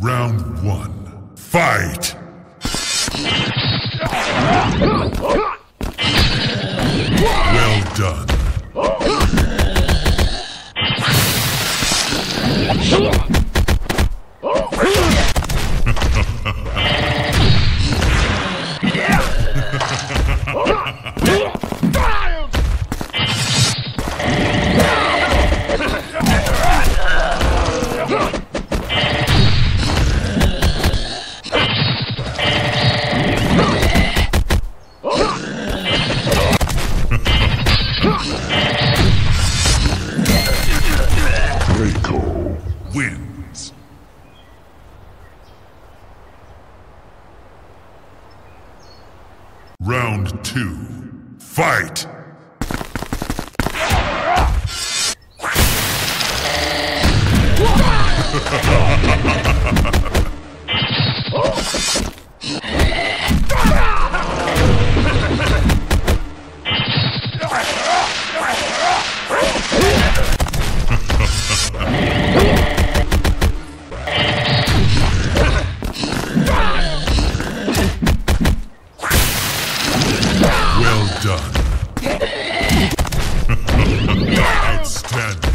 Round one. Fight! Well done. Reiko wins. Round two. Fight! done. Outstanding.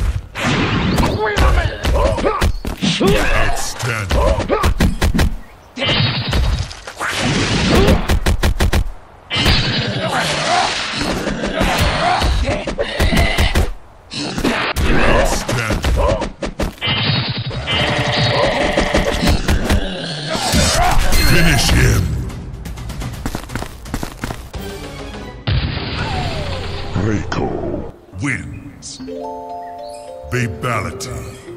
Outstanding. Finish him. Reiko wins. Babality.